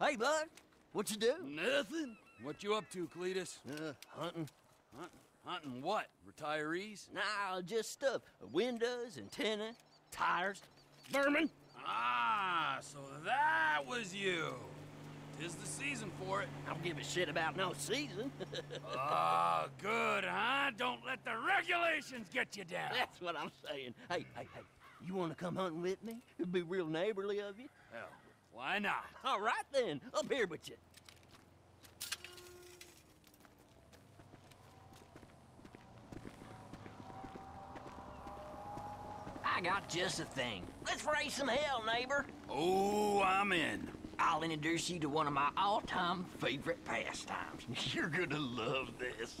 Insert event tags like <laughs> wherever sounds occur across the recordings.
Hey, bud. What you do? Nothing. What you up to, Cletus? Uh, hunting. Hunting, hunting what? Retirees? Nah, just stuff. Windows, antenna, tires, vermin. Ah, so that was you. Tis the season for it. I don't give a shit about no season. Oh, <laughs> good, huh? Don't let the regulations get you down. That's what I'm saying. Hey, hey, hey. You want to come hunting with me? It'd be real neighborly of you. Hell, why not? All right then. Up here with you. I got just a thing. Let's raise some hell, neighbor. Oh, I'm in. I'll introduce you to one of my all-time favorite pastimes. <laughs> You're gonna love this.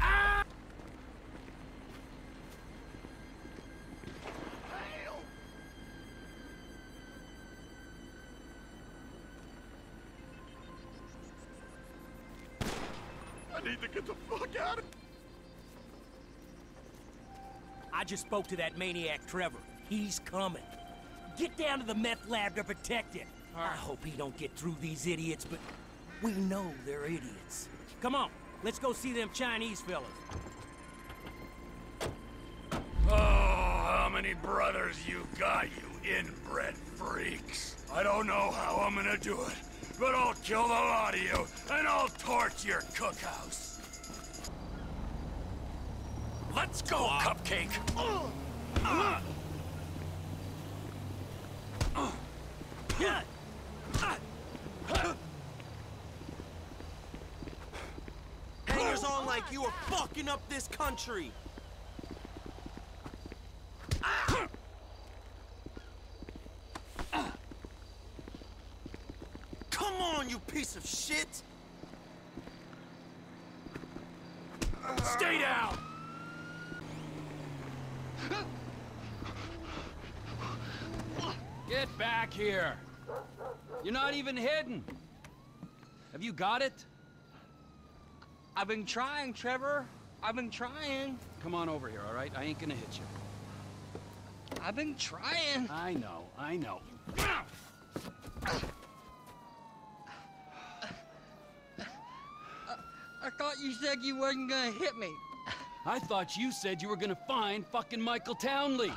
Ah! I need to get the fuck out of I just spoke to that maniac Trevor. He's coming. Get down to the meth lab to protect him. I hope he don't get through these idiots, but we know they're idiots. Come on, let's go see them Chinese fellas. Oh, how many brothers you got, you inbred freaks? I don't know how I'm gonna do it, but I'll kill the lot of you, and I'll torch your cookhouse. Let's go, ah. Cupcake! Ah. ah. Hangers on ah. Like you are fucking up this country. Come on, you piece of shit! Stay down! Get back here! You're not even hidden! Have you got it? I've been trying, Trevor. I've been trying. Come on over here, all right? I ain't gonna hit you. I've been trying. I know, I know. I thought you said you wasn't gonna hit me. I thought you said you were gonna find fucking Michael Townley.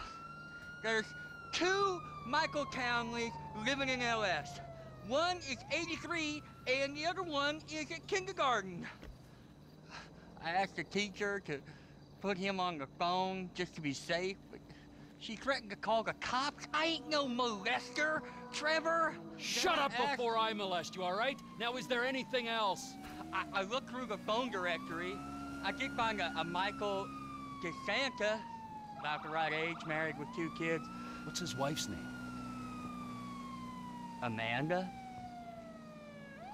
There's two Michael Townleys living in LS. One is 83, and the other one is at kindergarten. I asked the teacher to put him on the phone just to be safe, but she threatened to call the cops. I ain't no molester, Trevor. Shut I up asked- before I molest you, all right? Now, is there anything else? I, I looked through the phone directory. I did find a, a Michael DeSanta, about the right age, married with two kids. What's his wife's name? Amanda?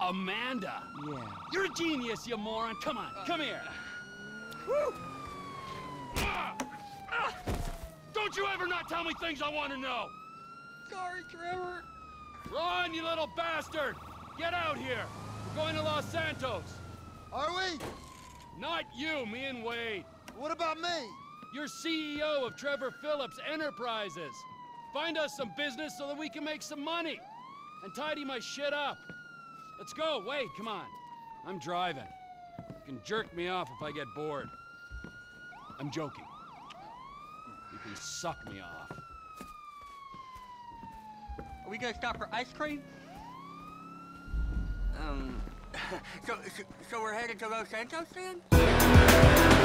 Amanda! Yeah. You're a genius, you moron! Come on, come here! Ah! Don't you ever not tell me things I want to know! Sorry, Trevor. Run, you little bastard! Get out here! We're going to Los Santos! Are we? Not you, me and Wade. What about me? You're CEO of Trevor Phillips Enterprises. Find us some business so that we can make some money. And tidy my shit up. Let's go, Wait, come on. I'm driving. You can jerk me off if I get bored. I'm joking. You can suck me off. Are we gonna stop for ice cream? Um, <laughs> so, so, so we're headed to Los Santos then?